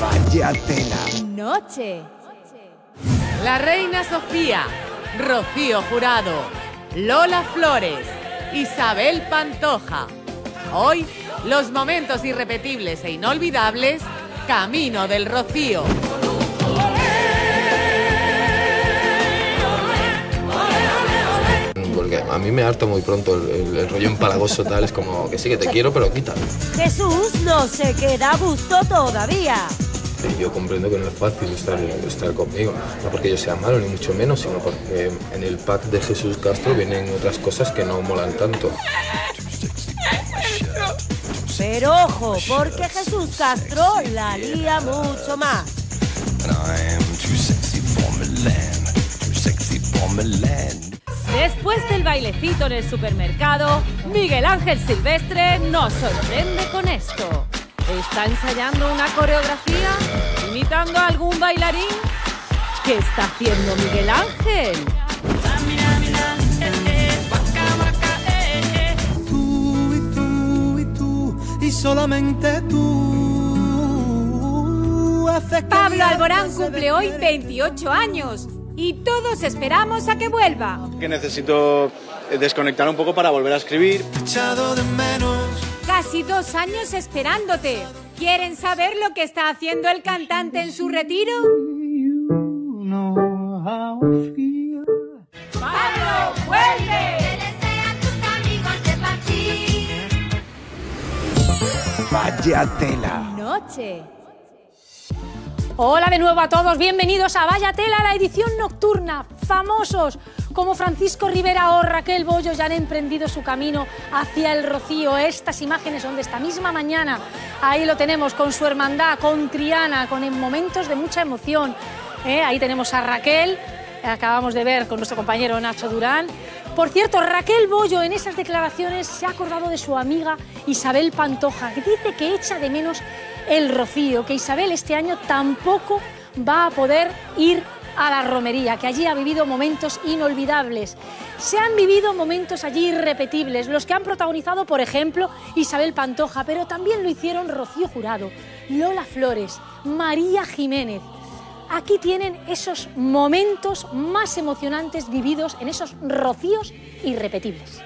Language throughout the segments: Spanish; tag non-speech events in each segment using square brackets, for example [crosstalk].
Vaya tela. Noche. La Reina Sofía, Rocío Jurado, Lola Flores, Isabel Pantoja. Hoy, los momentos irrepetibles e inolvidables, Camino del Rocío. A mí me harto muy pronto el, el- el rollo empalagoso tal, es como que sí que te quiero, pero quita. Jesús no se queda a gusto todavía. Y yo comprendo que no es fácil estar, estar conmigo, no porque yo sea malo ni mucho menos, sino porque en el pack de Jesús Castro vienen otras cosas que no molan tanto. Pero ojo, porque Jesús Castro la lía mucho más. Después del bailecito en el supermercado, Miguel Ángel Silvestre nos sorprende con esto. ¿Está ensayando una coreografía? ¿Imitando a algún bailarín? ¿Qué está haciendo Miguel Ángel? tú y tú y tú y solamente tú haces que mi Pablo Alborán cumple hoy despierte. 28 años y todos esperamos a que vuelva. que necesito desconectar un poco para volver a escribir. echado de menos Casi dos años esperándote. ¿Quieren saber lo que está haciendo el cantante en su retiro? you know. ¡Pablo, vuelve! Vaya tela. Noche. Hola de nuevo a todos, bienvenidos a Vaya Tela, la edición nocturna. Famosos como Francisco Rivera o Raquel Bollo ya han emprendido su camino hacia el Rocío. Estas imágenes son de esta misma mañana. Ahí lo tenemos con su hermandad, con Triana, con en momentos de mucha emoción. ¿eh? Ahí tenemos a Raquel, acabamos de ver con nuestro compañero Nacho Durán. Por cierto, Raquel Bollo en esas declaraciones se ha acordado de su amiga Isabel Pantoja, que dice que echa de menos el rocío, que Isabel este año tampoco va a poder ir a la romería, que allí ha vivido momentos inolvidables. Se han vivido momentos allí irrepetibles, los que han protagonizado, por ejemplo, Isabel Pantoja, pero también lo hicieron Rocío Jurado, Lola Flores, María Jiménez. Aquí tienen esos momentos más emocionantes vividos en esos rocíos irrepetibles.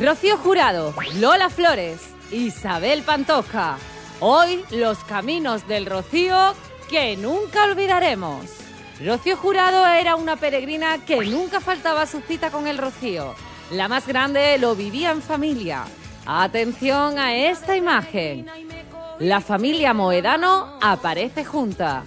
Rocío Jurado, Lola Flores, Isabel Pantoja. Hoy los caminos del Rocío que nunca olvidaremos. Rocío Jurado era una peregrina que nunca faltaba su cita con el Rocío. La más grande lo vivía en familia. Atención a esta imagen. La familia Moedano aparece junta.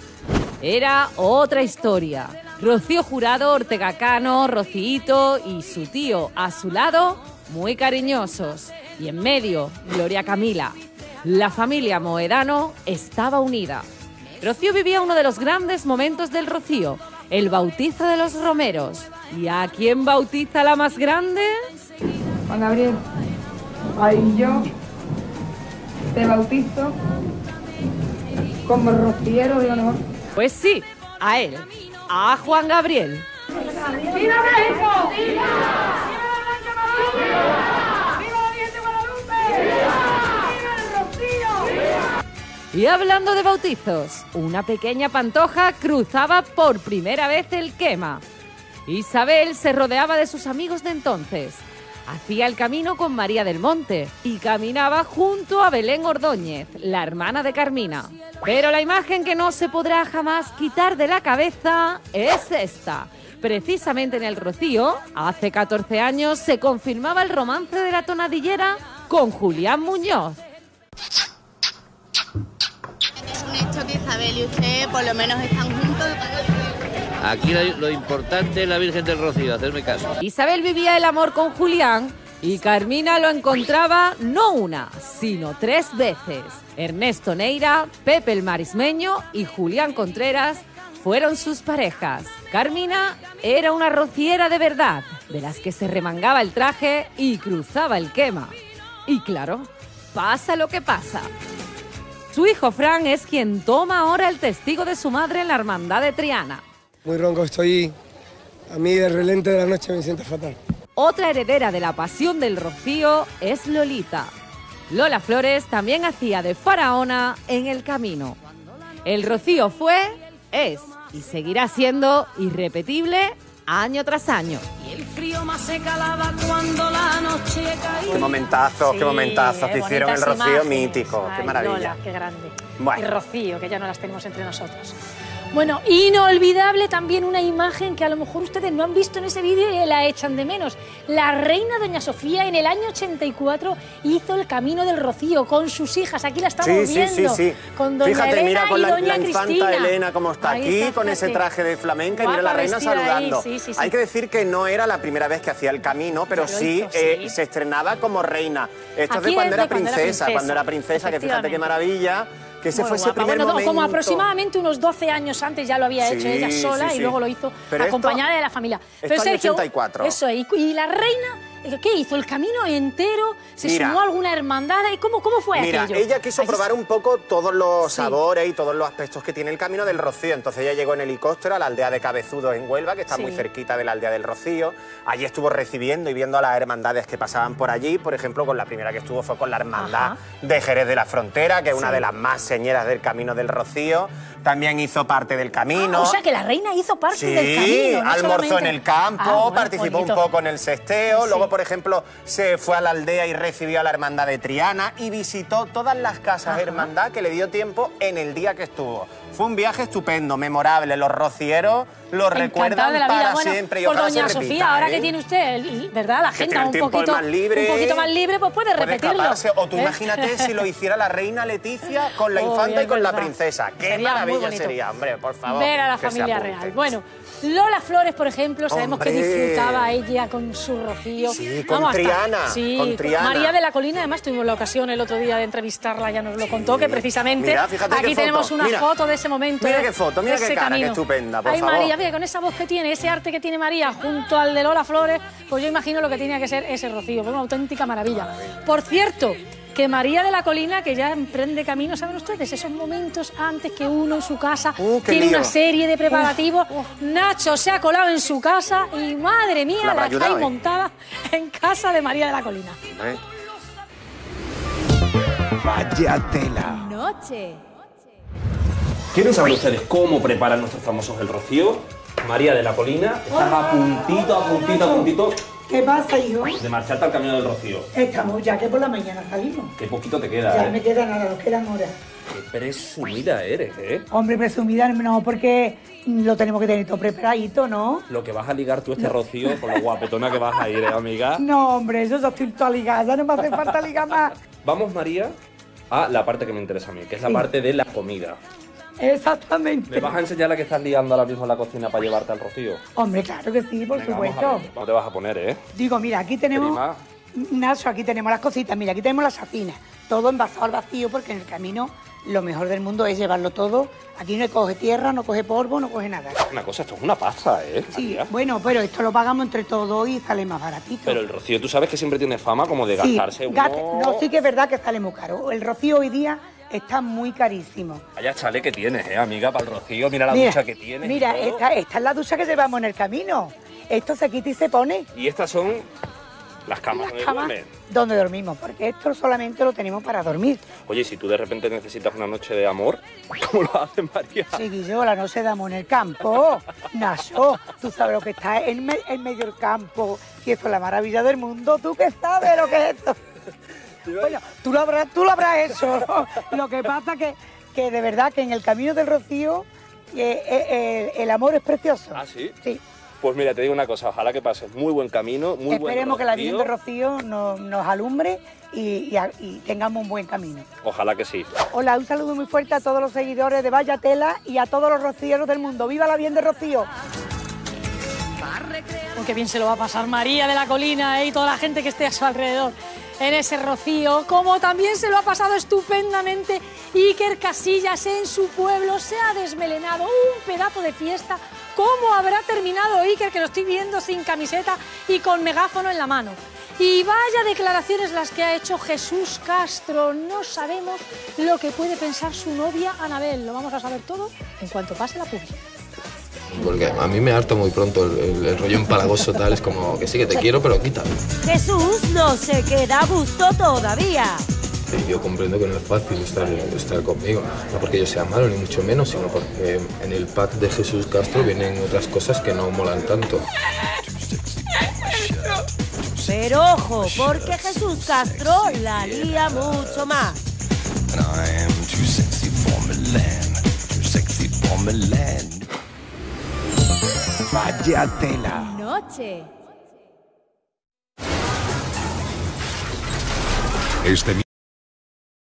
Era otra historia. Rocío Jurado, Ortega Cano, Rocíito y su tío a su lado, muy cariñosos. Y en medio, Gloria Camila. La familia Moedano estaba unida. Rocío vivía uno de los grandes momentos del Rocío, el bautizo de los romeros. ¿Y a quién bautiza la más grande? Juan Gabriel, ahí yo te bautizo como rociero de honor. Pues sí, a él, a Juan Gabriel. ¡Viva México! ¡Viva! ¡Viva! ¡Viva Y hablando de bautizos, una pequeña pantoja cruzaba por primera vez el quema. Isabel se rodeaba de sus amigos de entonces. Hacía el camino con María del Monte y caminaba junto a Belén Ordóñez, la hermana de Carmina. Pero la imagen que no se podrá jamás quitar de la cabeza es esta. Precisamente en el Rocío, hace 14 años, se confirmaba el romance de la tonadillera con Julián Muñoz. Hecho que Isabel y usted por lo menos están juntos. Aquí lo, lo importante es la Virgen del Rocío, hacerme caso. Isabel vivía el amor con Julián y Carmina lo encontraba no una, sino tres veces. Ernesto Neira, Pepe el Marismeño y Julián Contreras fueron sus parejas. Carmina era una rociera de verdad, de las que se remangaba el traje y cruzaba el quema. Y claro, pasa lo que pasa. Su hijo Fran es quien toma ahora el testigo de su madre en la hermandad de Triana. Muy ronco estoy. A mí de relente de la noche me siento fatal. Otra heredera de la pasión del rocío es Lolita. Lola Flores también hacía de faraona en el camino. El rocío fue, es y seguirá siendo irrepetible año tras año. Y el frío más se calaba cuando la noche caía. Qué momentazos, Sí, qué momentazos que eh, hicieron el Rocío imágenes. mítico. Qué maravilla. Lola, qué grande. Bueno. Y Rocío, que ya no las tenemos entre nosotros. Bueno, inolvidable también una imagen que a lo mejor ustedes no han visto en ese vídeo y la echan de menos. La reina Doña Sofía en el año 84 hizo el camino del Rocío con sus hijas. Aquí la estamos Sí, viendo. sí, sí. Con Doña Fíjate, Elena mira con y la, Doña la infanta Cristina. Elena como está Ahí aquí, está, con ese traje de flamenca y mira la reina saludando. sí, sí, sí. Hay que decir que no era la primera vez que hacía el camino, pero Pero lo sí, hizo, eh, sí. se estrenaba como reina. Esto es de cuando era de cuando era princesa, princesa, cuando era princesa, que fíjate qué maravilla, que ese Muy fue ese primer Bueno, momento. como aproximadamente unos 12 años antes ya lo había hecho Sí, ella sola sí, y sí. luego lo hizo Pero esto- acompañada de la familia. esto Pero año Sergio, 84. Eso, y, y la reina, ¿qué hizo? ¿El camino entero? ¿Se Mira. sumó a alguna hermandad? ¿Y ¿Cómo, cómo fue Mira, aquello? ella quiso probar un poco todos los Sí. sabores y todos los aspectos que tiene el camino del Rocío. Entonces ella llegó en helicóptero a la aldea de Cabezudo en Huelva, que está Sí. muy cerquita de la aldea del Rocío. Allí estuvo recibiendo y viendo a las hermandades que pasaban por allí. Por ejemplo, con la primera que estuvo fue con la hermandad Ajá. de Jerez de la Frontera, que es una de las más señeras del camino del Rocío. También hizo parte del camino. Ah, o sea que la reina hizo parte Sí, del camino. no almorzó solamente- en el campo, Ah, bueno, participó bonito. un poco en el cesteo, Sí. luego, por ejemplo, se fue a la aldea y recibió a la hermandad de Triana y visitó todas las casas de hermandad que le dio tiempo en el día que estuvo. Fue un viaje estupendo, memorable, los rocieros lo recuerdan de la vida. para Bueno, siempre y por ojalá doña se Sofía, repita, ahora ¿eh? que tiene usted, ¿verdad? La agenda un poquito más libre. un poquito más libre, pues puede Puede repetirlo. escaparse. O tú ¿eh? imagínate si lo hiciera la reina Leticia con la [laughs] Oh, infanta y con la princesa. Qué Sería maravilla sería, hombre, por favor. Ver a la familia real. Bueno, Lola Flores, por ejemplo, sabemos que disfrutaba ella con su rocío. Sí, con Triana, sí, con Triana. María de la Colina, además tuvimos la ocasión el otro día de entrevistarla, ya nos lo contó, que precisamente Mira, fíjate aquí tenemos foto. una Mira, foto de ese momento. mira de- qué foto, mira qué cara, qué camino. estupenda, por Ay, favor. María, fíjate, con esa voz que tiene, ese arte que tiene María junto al de Lola Flores, pues yo imagino lo que tenía que ser ese rocío, fue una auténtica maravilla. Por cierto, que María de la Colina, que ya emprende camino, ¿saben ustedes? Esos momentos antes que uno en su casa Uh, qué tiene lío. una serie de preparativos. Nacho se ha colado en su casa y madre mía, La la, ayudado, estáis ¿eh? montada en casa de María de la Colina. ¿Eh? Vaya tela. Noche. ¿Quieren saber ustedes cómo preparan nuestros famosos el rocío? María de la Colina, estás a puntito, a puntito, a puntito ¿Qué pasa, hijo? de marcharte al camino del rocío. Estamos ya que por la mañana salimos. Qué poquito te queda, Ya ¿eh? me queda nada, nos quedan horas. Qué presumida eres, ¿eh? Hombre, presumida no, porque lo tenemos que tener todo preparadito, ¿no? Lo que vas a ligar tú este rocío con lo guapetona que vas a ir, ¿eh, amiga? [laughs] No, hombre, eso ya estoy toda ligada, ya no me hace falta ligar más. Vamos, María, a la parte que me interesa a mí, que es la Sí. parte de la comida. Exactamente. ¿Me vas a enseñar la que estás liando ahora mismo en la cocina para llevarte al rocío? Hombre, claro que sí, por Venga, supuesto. ¿Cómo te vas a poner, eh? Digo, mira, aquí tenemos... Prima. Nacho, aquí tenemos las cositas, mira, aquí tenemos las sacinas. Todo envasado al vacío porque en el camino lo mejor del mundo es llevarlo todo. Aquí no coge tierra, no coge polvo, no coge nada. Una cosa, esto es una pasta, ¿eh? Sí, María? bueno, pero esto lo pagamos entre todos y sale más baratito. Pero el rocío, tú sabes que siempre tiene fama como de Sí, gastarse uno... gast- no, sí que es verdad que sale muy caro. El rocío hoy día está muy carísimo. Vaya chale que tienes, eh, amiga, para el rocío. Mira la mira, ducha que tienes. Mira, esta, esta es la ducha que llevamos en el camino. Esto se quita y se pone. Y estas son las camas donde Cama duermes. donde dormimos, porque esto solamente lo tenemos para dormir. Oye, si tú de repente necesitas una noche de amor, [laughs] ¿cómo lo hace María? Sí, yo la noche damos en el campo. [laughs] Naso, tú sabes lo que está en, me- en medio del campo. Y esto es la maravilla del mundo. ¿Tú qué sabes lo que es esto? [laughs] Bueno, tú lo habrás, tú lo habrás hecho. ¿no? Lo que pasa que, que de verdad que en el camino del rocío eh, eh, eh, el amor es precioso. ¿Ah, sí? Sí. Pues mira, te digo una cosa, ojalá que pases muy buen camino, muy buen Esperemos que la. Virgen de Rocío nos, nos alumbre y, y a- y tengamos un buen camino. Ojalá que sí. Hola, un saludo muy fuerte a todos los seguidores de Vaya Tela y a todos los rocieros del mundo. ¡Viva la Virgen de Rocío! Oh, qué bien se lo va a pasar María de la Colina ¿eh? y toda la gente que esté a su alrededor en ese rocío, como también se lo ha pasado estupendamente Iker Casillas en su pueblo, se ha desmelenado un pedazo de fiesta. ¿Cómo habrá terminado Iker, que lo estoy viendo sin camiseta y con megáfono en la mano? Y vaya declaraciones las que ha hecho Jesús Castro. No sabemos lo que puede pensar su novia Anabel. Lo vamos a saber todo en cuanto pase la publicidad. Porque a mí me harta muy pronto el, el- el rollo empalagoso tal, es como que sí que te quiero, pero quita. Jesús no se queda a gusto todavía. Yo comprendo que no es fácil estar, estar conmigo, no porque yo sea malo ni mucho menos, sino porque en el pack de Jesús Castro vienen otras cosas que no molan tanto. Pero ojo, porque Jesús Castro la lía mucho más. Vaya tela. Noche. Este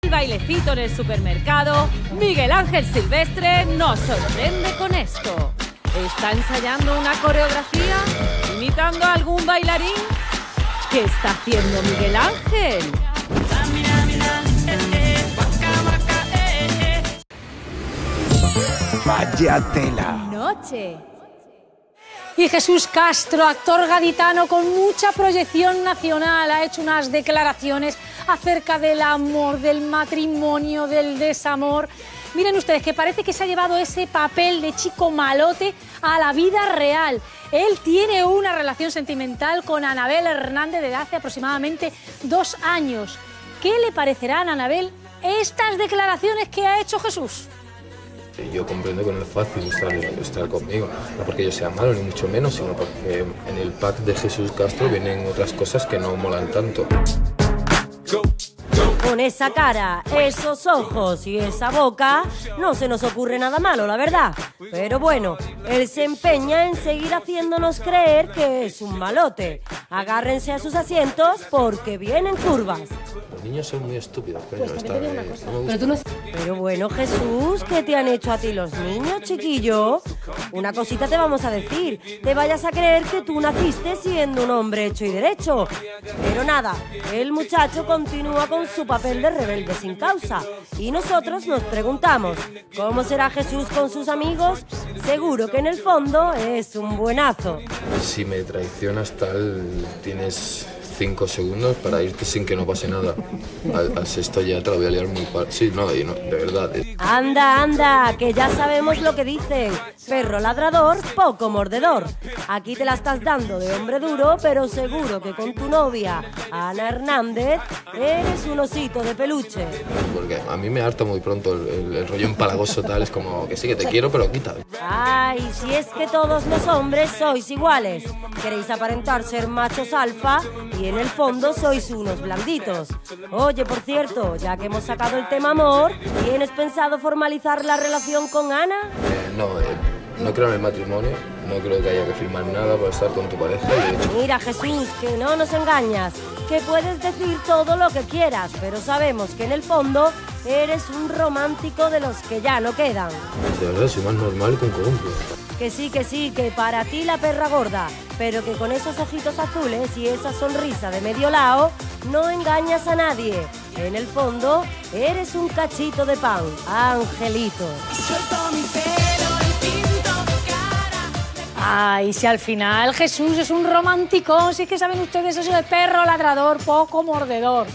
El bailecito en el supermercado, Miguel Ángel Silvestre nos sorprende con esto. ¿Está ensayando una coreografía? ¿Imitando a algún bailarín? ¿Qué está haciendo Miguel Ángel? Vaya tela. Noche. Y Jesús Castro, actor gaditano con mucha proyección nacional, ha hecho unas declaraciones acerca del amor, del matrimonio, del desamor. Miren ustedes que parece que se ha llevado ese papel de chico malote a la vida real. Él tiene una relación sentimental con Anabel Hernández desde hace aproximadamente dos años. ¿Qué le parecerán a Anabel estas declaraciones que ha hecho Jesús? Yo comprendo que no es fácil estar, estar conmigo, no porque yo sea malo ni mucho menos, sino porque en el pack de Jesús Castro vienen otras cosas que no molan tanto. Con esa cara, esos ojos y esa boca, no se nos ocurre nada malo, la verdad. Pero bueno, él se empeña en seguir haciéndonos creer que es un malote. Agárrense a sus asientos porque vienen curvas. Los niños son muy estúpidos, Pues no cosa. gusta. Pero bueno, Jesús, ¿qué te han hecho a ti los niños, chiquillo? Una cosita te vamos a decir. Te vayas a creer que tú naciste siendo un hombre hecho y derecho. Pero nada, el muchacho continúa con su papel de rebelde sin causa. Y nosotros nos preguntamos, ¿cómo será Jesús con sus amigos? Seguro que en el fondo es un buenazo. Si me traicionas tal, tienes cinco segundos para irte sin que no pase nada. Al, al sexto ya te la voy a liar muy par... Sí, no, y no, de verdad. eh. Anda, anda, que ya sabemos lo que dicen. Perro ladrador, poco mordedor. Aquí te la estás dando de hombre duro, pero seguro que con tu novia, Ana Hernández, eres un osito de peluche. Porque a mí me harta muy pronto el, el- el rollo empalagoso tal, es como que sí que te quiero, pero quita. Ay, si es que todos los hombres sois iguales. Queréis aparentar ser machos alfa y en el fondo sois unos blanditos. Oye, por cierto, ya que hemos sacado el tema amor, ¿tienes pensado formalizar la relación con Ana? Eh, no, eh, no creo en el matrimonio, no creo que haya que firmar nada para estar con tu pareja y Mira, Jesús, que no nos engañas, que puedes decir todo lo que quieras, pero sabemos que en el fondo eres un romántico de los que ya no quedan. de verdad soy más normal que un columpio. Que sí, que sí, que para ti la perra gorda, pero que con esos ojitos azules y esa sonrisa de medio lado no engañas a nadie. En el fondo eres un cachito de pan, angelito. Ay, si al final Jesús es un romántico, sí que saben ustedes eso de perro ladrador, poco mordedor.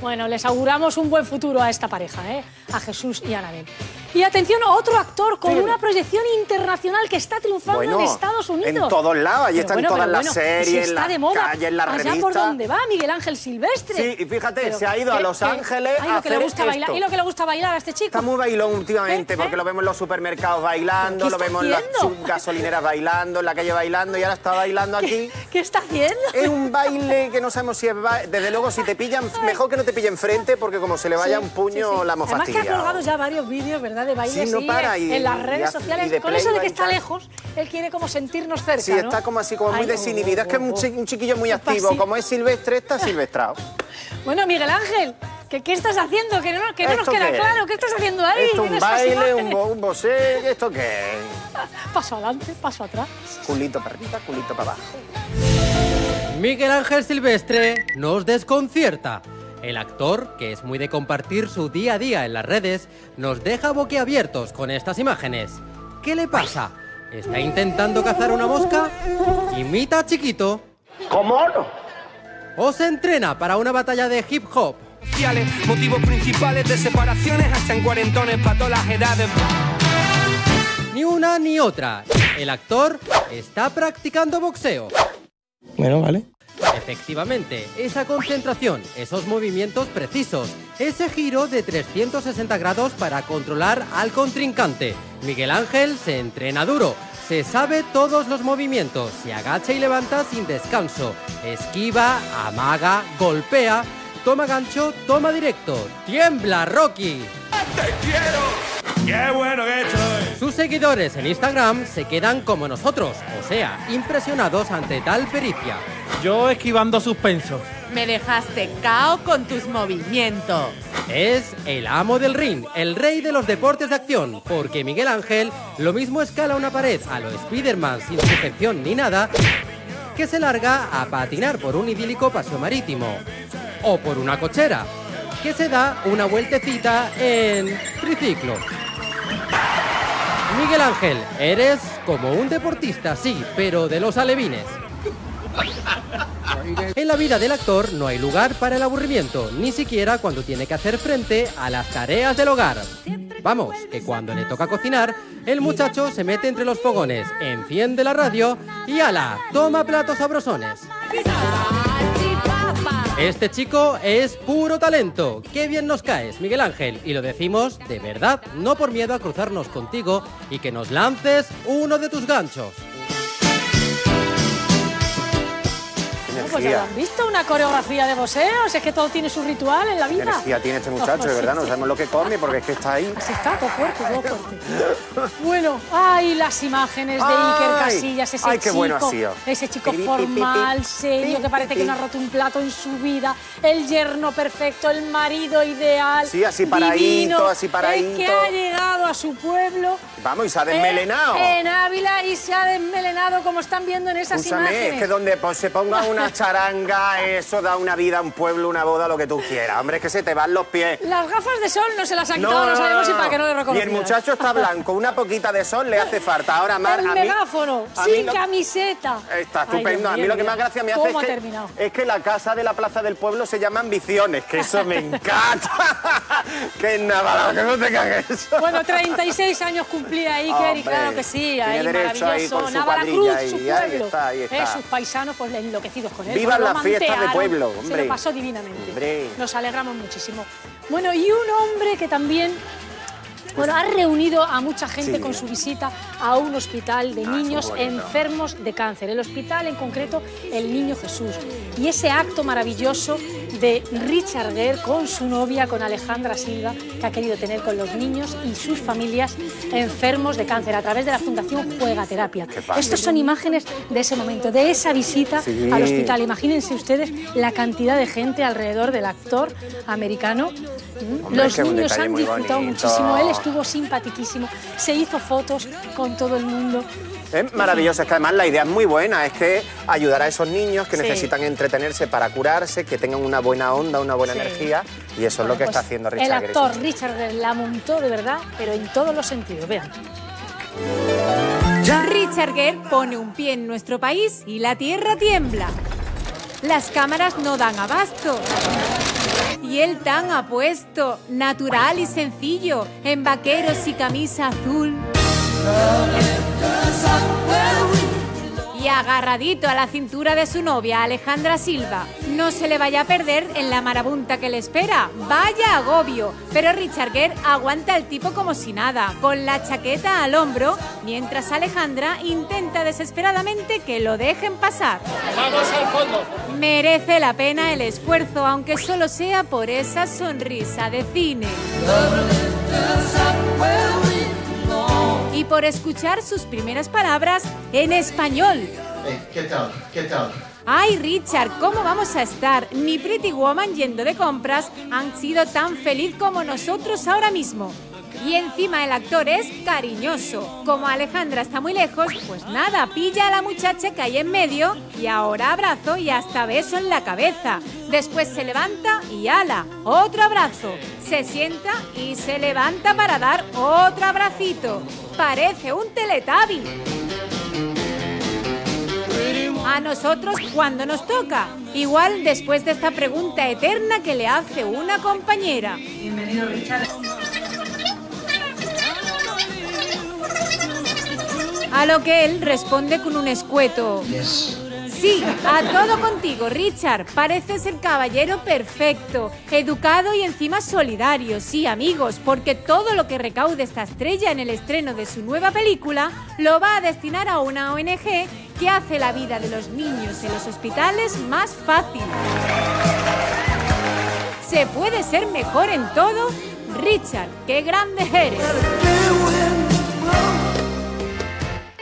Bueno, les auguramos un buen futuro a esta pareja, ¿eh? a Jesús y a Anabel. Y atención, otro actor con una proyección internacional que está triunfando Bueno, en Estados Unidos. en todos lados, ahí está bueno, todas las bueno, series, si en está las de moda, calles, en las allá por revistas. donde va Miguel Ángel Silvestre. Sí, y fíjate, Pero se ha ido a ¿qué- Los? Ángeles Ay, a que le hacer gusta bailar. ¿Y lo que le gusta bailar a este chico? Está muy bailón últimamente, ¿Eh? porque lo vemos en los supermercados bailando, ¿Qué lo está vemos en las gasolineras bailando, en la calle bailando, y ahora está bailando aquí. ¿Qué está haciendo? Es un baile que no sabemos si es ba- Desde luego, si te pillan, mejor que no te pillen frente, porque como se le vaya Sí, un puño, sí, sí. la hemos Además que ha colgado ya varios vídeos, ¿verdad? De baile Sí, no para, en- y- en las redes sociales. y de Con eso de que está lejos, él quiere como sentirnos cerca, Sí, ¿no? está como así, como muy desinhibido. Es que es un chi- un chiquillo muy activo. Como es silvestre, está silvestrado. [laughs] Bueno, Miguel Ángel, ¿qué, qué estás haciendo? Que no, que no nos ¿Esto queda qué claro. ¿Qué estás haciendo ahí? Esto un baile, un, bo- un bosé, ¿esto qué? [laughs] Paso adelante, paso atrás. Culito para arriba, culito para abajo. Miguel Ángel Silvestre nos desconcierta. El actor, que es muy de compartir su día a día en las redes, nos deja boquiabiertos con estas imágenes. ¿Qué le pasa? ¿Está intentando cazar una mosca? ¿Imita a Chiquito? ¿Cómo no? ¿O se entrena para una batalla de hip hop? motivos principales de separaciones hasta en cuarentones para todas las edades. Ni una ni otra. El actor está practicando boxeo. Bueno, vale. Efectivamente, esa concentración, esos movimientos precisos, ese giro de 360 grados para controlar al contrincante. Miguel Ángel se entrena duro, se sabe todos los movimientos, se agacha y levanta sin descanso, esquiva, amaga, golpea, toma gancho, toma directo. ¡Tiembla, Rocky! ¡Te quiero! ¡Qué bueno que estoy! Sus seguidores en Instagram se quedan como nosotros, o sea, impresionados ante tal pericia. Yo esquivando suspensos. Me dejaste cao con tus movimientos. Es el amo del ring, el rey de los deportes de acción, porque Miguel Ángel lo mismo escala una pared a lo Spiderman sin sujeción ni nada, que se larga a patinar por un idílico paseo marítimo, o por una cochera, que se da una vueltecita en triciclo. Miguel Ángel, eres como un deportista, sí, pero de los alevines. En la vida del actor no hay lugar para el aburrimiento, ni siquiera cuando tiene que hacer frente a las tareas del hogar. Vamos, que cuando le toca cocinar, el muchacho se mete entre los fogones, enciende la radio y ala, toma platos sabrosones. Este chico es puro talento. Qué bien nos caes, Miguel Ángel. Y lo decimos de verdad, no por miedo a cruzarnos contigo y que nos lances uno de tus ganchos. Pues ya lo han visto, una coreografía de boxeo, si es que todo tiene su ritual en la ¿Qué vida. energía tiene este muchacho, de verdad? No sabemos lo que come porque es que está ahí. Así está, todo fuerte, todo fuerte. Bueno, ay, las imágenes de Iker Casillas, ese ay, qué chico, bueno ha sido. ese chico formal, serio, que parece que no ha roto un plato en su vida, el yerno perfecto, el marido ideal, Sí, así divino, así el que ha llegado a su pueblo Vamos, y se ha desmelenado. eh, en Ávila y se ha desmelenado como están viendo en esas Escúchame, imágenes. es que donde pues, se ponga una [laughs] charanga, eso da una vida a un pueblo, una boda, lo que tú quieras. Hombre, es que se te van los pies. Las gafas de sol no se las ha quitado, no, sabemos si para que no le Y reconozcan. el muchacho está blanco, una poquita de sol le hace falta. Ahora más El a mí. megáfono, a mí sin lo- camiseta. Está estupendo. A mí lo que más gracia me hace ¿Cómo es que, terminado? es que la casa de la plaza del pueblo se llama Ambiciones, que eso me [laughs] encanta. [laughs] que nada, que no te cagues. Bueno, 36 años cumplía Iker y claro que sí, ahí derecho ahí maravilloso. con su su ahí, pueblo. ahí está, ahí está. Eh, sus paisanos pues enloquecidos con él. Las fiestas de mantearon, pueblo, Se hombre. lo pasó divinamente. Hombre. Nos alegramos muchísimo. Bueno, y un hombre que también bueno, ha reunido a mucha gente Sí. con su visita a un hospital de niños bonito. enfermos de cáncer. El hospital, en concreto, el Niño Jesús. Y ese acto maravilloso de Richard Gere con su novia, con Alejandra Silva, que ha querido tener con los niños y sus familias enfermos de cáncer a través de la Fundación Juega Terapia. Estas son imágenes de ese momento, de esa visita Sí. al hospital. Imagínense ustedes la cantidad de gente alrededor del actor americano. Hombre, Los niños han disfrutado bonito. muchísimo. Él estuvo simpatiquísimo, se hizo fotos con todo el mundo. Es maravilloso, es que además la idea es muy buena, es que ayudar a esos niños que Sí. necesitan entretenerse para curarse, que tengan una buena onda, una buena Sí. energía, y eso es lo que Pues está haciendo El Richard Gere. actor Richard Gere la montó de verdad, pero en todos los sentidos. Vean. Richard Gere pone un pie en nuestro país y la tierra tiembla. Las cámaras no dan abasto. Y él tan apuesto, natural y sencillo, en vaqueros y camisa azul. Y agarradito a la cintura de su novia, Alejandra Silva. No se le vaya a perder en la marabunta que le espera. Vaya agobio. Pero Richard Gere aguanta al tipo como si nada, con la chaqueta al hombro, mientras Alejandra intenta desesperadamente que lo dejen pasar. Vamos al fondo. Merece la pena el esfuerzo, aunque solo sea por esa sonrisa de cine. Por escuchar sus primeras palabras en español. ¿Qué tal? ¿Qué tal? Ay, Richard, ¿cómo vamos a estar? Ni Pretty Woman yendo de compras han sido tan feliz como nosotros ahora mismo. Y encima el actor es cariñoso. Como Alejandra está muy lejos, pues nada, pilla a la muchacha que hay en medio y ahora abrazo y hasta beso en la cabeza. Después se levanta y ala, otro abrazo. Se sienta y se levanta para dar otro abracito. Parece un teletabi. A nosotros cuando nos toca. Igual después de esta pregunta eterna que le hace una compañera. Bienvenido, Richard. A lo que él responde con un escueto. Sí, a todo contigo, Richard. Pareces el caballero perfecto, educado y encima solidario. Sí, amigos, porque todo lo que recaude esta estrella en el estreno de su nueva película lo va a destinar a una ONG que hace la vida de los niños en los hospitales más fácil. ¿Se puede ser mejor en todo? Richard, qué grande eres.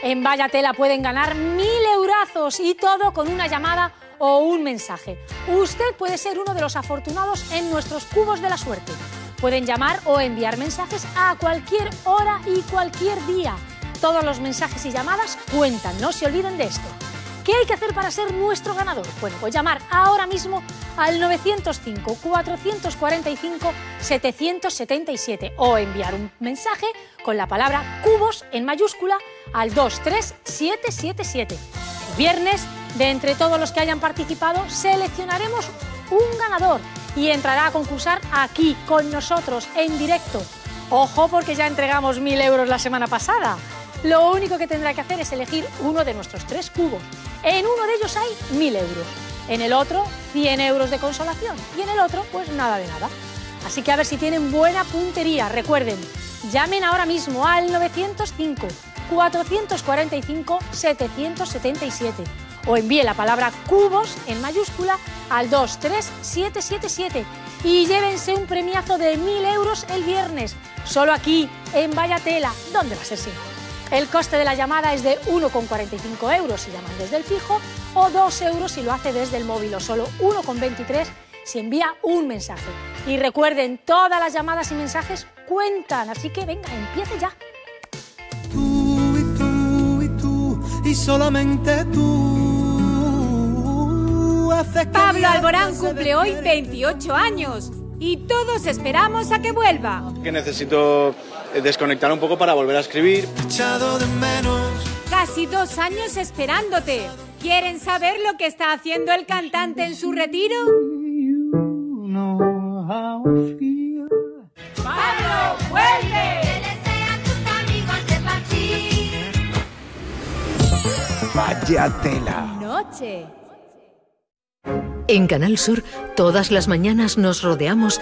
En Vaya Tela pueden ganar mil eurazos y todo con una llamada o un mensaje. Usted puede ser uno de los afortunados en nuestros cubos de la suerte. Pueden llamar o enviar mensajes a cualquier hora y cualquier día. Todos los mensajes y llamadas cuentan, no se olviden de esto. ¿Qué hay que hacer para ser nuestro ganador? Bueno, pues llamar ahora mismo al 905-445-777 o enviar un mensaje con la palabra cubos en mayúscula al 23777. El viernes, de entre todos los que hayan participado, seleccionaremos un ganador y entrará a concursar aquí con nosotros en directo. Ojo porque ya entregamos mil euros la semana pasada. Lo único que tendrá que hacer es elegir uno de nuestros tres cubos. En uno de ellos hay 1.000 euros, en el otro 100 euros de consolación y en el otro pues nada de nada. Así que a ver si tienen buena puntería. Recuerden, llamen ahora mismo al 905 445 777 o envíe la palabra cubos en mayúscula al 23777 y llévense un premiazo de 1.000 euros el viernes, solo aquí en Vallatela. ¿Dónde va a ser si no? El coste de la llamada es de 1,45 euros si llaman desde el fijo o 2 euros si lo hace desde el móvil o solo 1,23 si envía un mensaje. Y recuerden, todas las llamadas y mensajes cuentan, así que venga, empiece ya. y solamente tú. haces que Pablo mi alma Alborán se cumple hoy despierte. 28 años y todos esperamos a que vuelva. Que necesito desconectar un poco para volver a escribir. Echado de menos. Casi dos años esperándote. ¿Quieren saber lo que está haciendo el cantante en su retiro? ¡Pablo, vuelve! Vaya tela. Noche. En Canal Sur, todas las mañanas nos rodeamos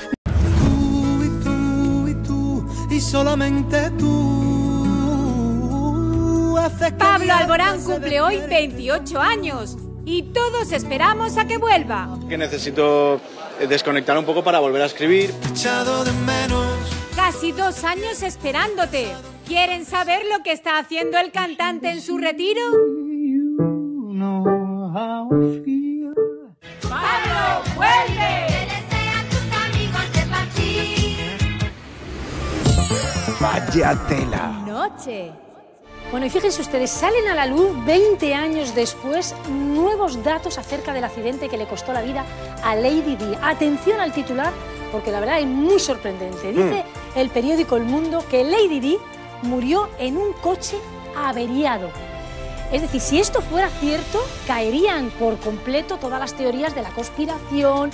Y solamente tú. Pablo Alborán cumple hoy despierte. 28 años y todos esperamos a que vuelva. Que necesito eh, desconectar un poco para volver a escribir. Echado de menos. Casi dos años esperándote. ¿Quieren saber lo que está haciendo el cantante en su retiro? ¡Pablo, vuelve! Vaya tela. Noche. Bueno, y fíjense ustedes, salen a la luz 20 años después nuevos datos acerca del accidente que le costó la vida a Lady Di. Atención al titular, porque la verdad es muy sorprendente. Dice el periódico El Mundo que Lady Di murió en un coche averiado. Es decir, si esto fuera cierto, caerían por completo todas las teorías de la conspiración,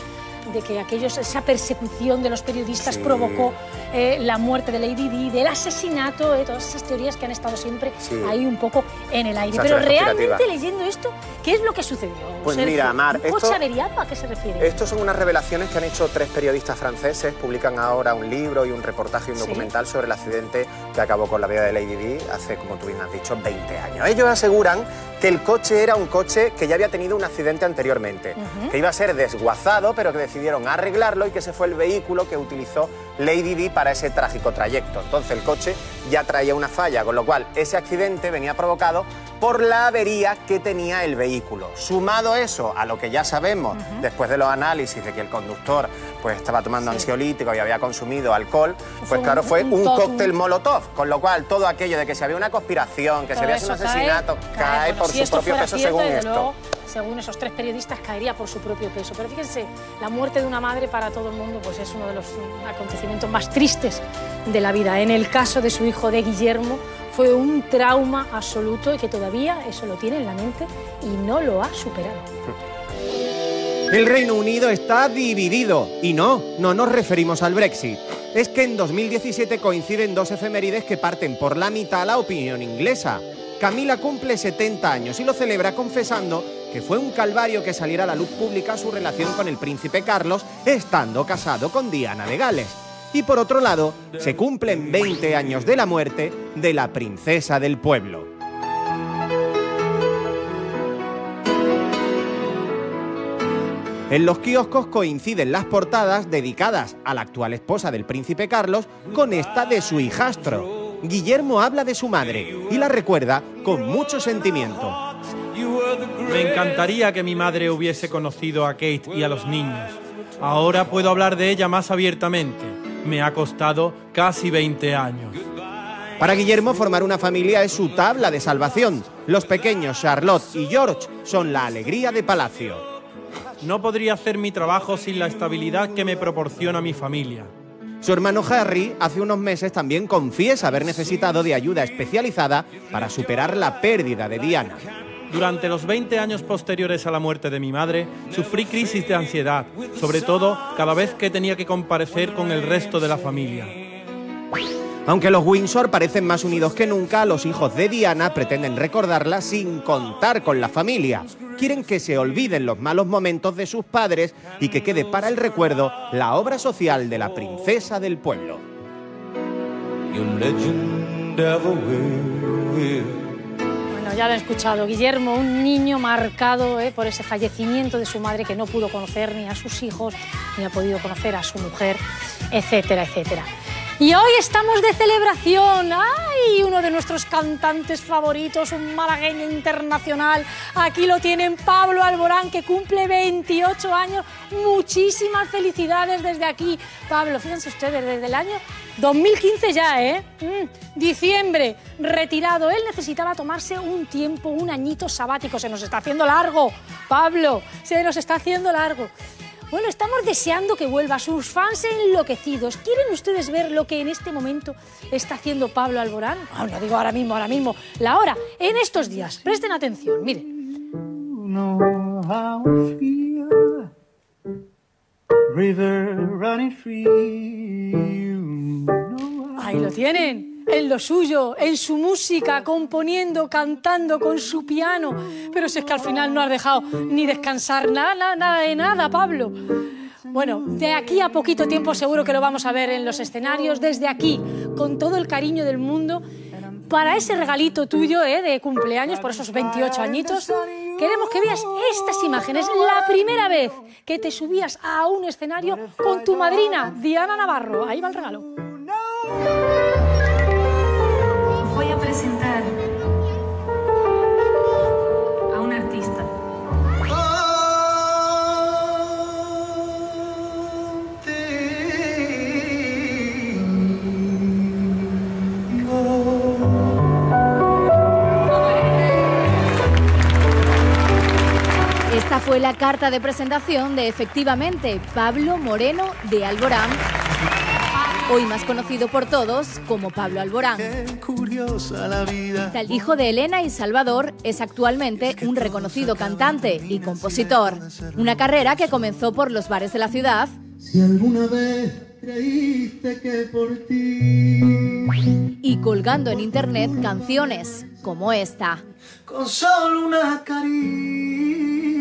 de que aquellos, esa persecución de los periodistas Sí. provocó eh, la muerte de Lady Di, del asesinato, eh, todas esas teorías que han estado siempre Sí. ahí un poco en el aire. Pero realmente leyendo esto, ¿qué es lo que sucedió? Pues Sergio? mira, Mar, ¿Un coche esto- averiado a qué se refiere? Estos son unas revelaciones que han hecho tres periodistas franceses. Publican ahora un libro y un reportaje y un Sí. documental sobre el accidente que acabó con la vida de Lady Di hace, como tú bien has dicho, 20 años. Ellos aseguran que el coche era un coche que ya había tenido un accidente anteriormente, que iba a ser desguazado, pero que decidieron arreglarlo y que ese fue el vehículo que utilizó Lady Di para ese trágico trayecto. Entonces el coche ya traía una falla, con lo cual ese accidente venía provocado por la avería que tenía el vehículo. Sumado eso a lo que ya sabemos después de los análisis de que el conductor pues estaba tomando ansiolítico y había consumido alcohol, Fue pues un- claro, fue un cóctel molotov, con lo cual todo aquello de que si había una conspiración, que Todo había sido un cae- asesinato, cae, por si su propio peso cierto, según esto. luego, según esos tres periodistas, caería por su propio peso. Pero fíjense, la muerte de una madre para todo el mundo pues es uno de los acontecimientos más tristes de la vida. En el caso de su hijo de Guillermo, fue un trauma absoluto y que todavía eso lo tiene en la mente y no lo ha superado. [laughs] El Reino Unido está dividido. Y no, no nos referimos al Brexit. Es que en 2017 coinciden dos efemérides que parten por la mitad la opinión inglesa. Camila cumple 70 años y lo celebra confesando que fue un calvario que saliera a la luz pública su relación con el príncipe Carlos, estando casado con Diana de Gales. Y por otro lado, se cumplen 20 años de la muerte de la princesa del pueblo. En los kioscos coinciden las portadas dedicadas a la actual esposa del príncipe Carlos con esta de su hijastro. Guillermo habla de su madre y la recuerda con mucho sentimiento. Me encantaría que mi madre hubiese conocido a Kate y a los niños. Ahora puedo hablar de ella más abiertamente. Me ha costado casi 20 años. Para Guillermo formar una familia es su tabla de salvación. Los pequeños Charlotte y George son la alegría de Palacio. No podría hacer mi trabajo sin la estabilidad que me proporciona mi familia. Su hermano Harry hace unos meses también confiesa haber necesitado de ayuda especializada para superar la pérdida de Diana. Durante los 20 años posteriores a la muerte de mi madre, sufrí crisis de ansiedad, sobre todo cada vez que tenía que comparecer con el resto de la familia. Aunque los Windsor parecen más unidos que nunca, los hijos de Diana pretenden recordarla sin contar con la familia. Quieren que se olviden los malos momentos de sus padres y que quede para el recuerdo la obra social de la princesa del pueblo. Ya lo he escuchado. Guillermo, un niño marcado eh, por ese fallecimiento de su madre que no pudo conocer ni a sus hijos, ni ha podido conocer a su mujer, etcétera, etcétera. Y hoy estamos de celebración. ¡Ay! Uno de nuestros cantantes favoritos, un malagueño internacional. Aquí lo tienen, Pablo Alborán, que cumple 28 años. Muchísimas felicidades desde aquí. Pablo, fíjense ustedes, desde el año 2015 ya, ¿eh? Mm, diciembre, retirado. Él necesitaba tomarse un tiempo, un añito sabático. Se nos está haciendo largo. Pablo, se nos está haciendo largo. Bueno, estamos deseando que vuelva. Sus fans enloquecidos. ¿Quieren ustedes ver lo que en este momento está haciendo Pablo Alborán? Ah, lo digo ahora mismo, ahora mismo. La hora, en estos días. Presten atención, miren. Ahí lo tienen, en lo suyo, en su música, componiendo, cantando con su piano. Pero si es que al final no has dejado ni descansar nada, nada de nada, Pablo. Bueno, de aquí a poquito tiempo seguro que lo vamos a ver en los escenarios, desde aquí, con todo el cariño del mundo, para ese regalito tuyo ¿eh? de cumpleaños, por esos 28 añitos. Queremos que veas estas imágenes, la primera vez que te subías a un escenario con tu madrina, Diana Navarro. Ahí va el regalo. A un artista. Esta fue la carta de presentación de efectivamente Pablo Moreno de Alborán, hoy más conocido por todos como Pablo Alborán. Curiosa la vida. El hijo de Elena y Salvador es actualmente un reconocido cantante y compositor, una carrera que comenzó por los bares de la ciudad. Si alguna vez creíste que por ti. Y colgando en internet canciones como esta. con solo una caricia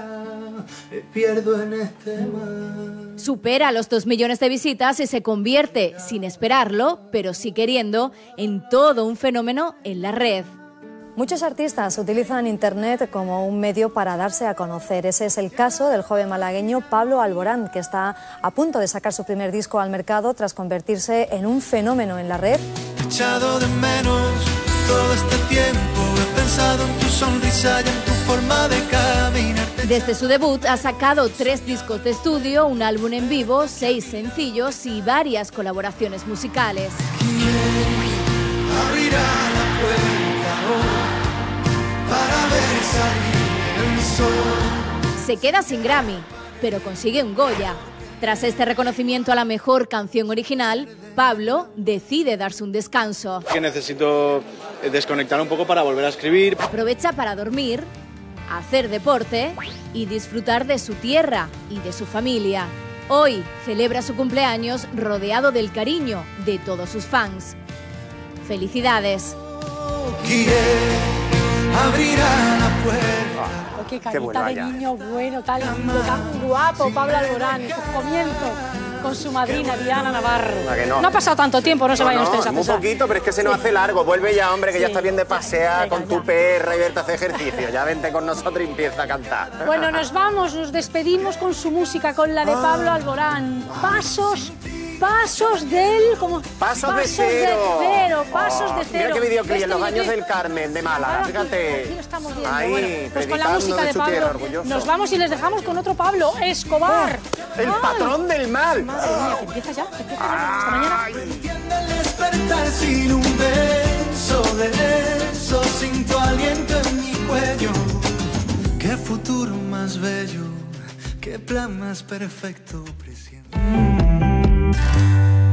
me pierdo en este mar. Supera los 2 millones de visitas y se convierte, sin esperarlo, pero sí queriendo, en todo un fenómeno en la red. Muchos artistas utilizan Internet como un medio para darse a conocer. Ese es el caso del joven malagueño Pablo Alborán, que está a punto de sacar su primer disco al mercado tras convertirse en un fenómeno en la red. He echado de menos todo este tiempo. He pensado en tu sonrisa y en tu forma de caminar. Desde su debut ha sacado tres discos de estudio, un álbum en vivo, seis sencillos y varias colaboraciones musicales. Abrirá la puerta hoy para ver salir el sol. Se queda sin Grammy, pero consigue un Goya. Tras este reconocimiento a la mejor canción original, Pablo decide darse un descanso. Que necesito eh, desconectar un poco para volver a escribir. Aprovecha para dormir, hacer deporte y disfrutar de su tierra y de su familia. Hoy celebra su cumpleaños rodeado del cariño de todos sus fans. Felicidades. Abrirá la puerta. Oh, qué Qué carita bueno, de niño bueno, tan lindo, tan guapo, Pablo Alborán. Comienzo con su madrina Diana Navarro. ¿A que no? ha pasado tanto tiempo, no se No, vayan no, ustedes a pensar. poquito, pero es que se nos hace largo. Vuelve ya, hombre, que ya está bien de pasear con tu perra y verte a hacer ejercicio. Ya vente con nosotros y empieza a cantar. Bueno, nos vamos, nos despedimos con su música, con la de Pablo Alborán. Pasos, pasos del... Como, Pasos de cero. cero, pasos Oh, de cero. Mira qué videoclip Este en los baños videoclip- del Carmen de Málaga, Claro, fíjate. aquí lo estamos viendo. Ahí, Bueno, pues con la música de Pablo tierra, nos vamos y les dejamos con otro Pablo, Escobar. El Ay, patrón del mal. Madre mía, que empieza ya, que empieza ya. Hasta mañana. despertar sin un beso de eso, sin tu aliento en mi cuello. Qué futuro más bello, qué plan más perfecto presiento. Música